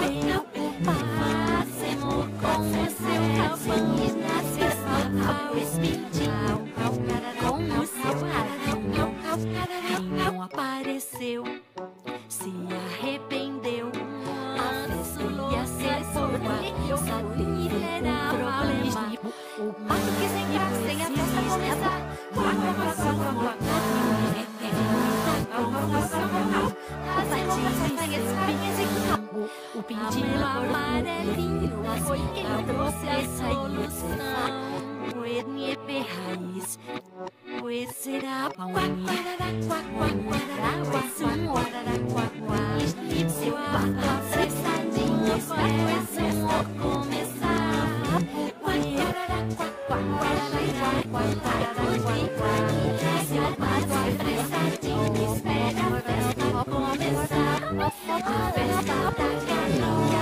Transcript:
Venha o máximo com o seu tamanho ao espinhal com o seu arranhão não apareceu. Se arrependeu O, pintinho amarelinho, assim pra você sair Foi nieve raiz, foi será pão Guaraquá, sum, guaraquá Estripse, guarda, cestadinha, foi sexta começar Guaraquá, guaraquá, guaraquá, guaraquá best of the catalog.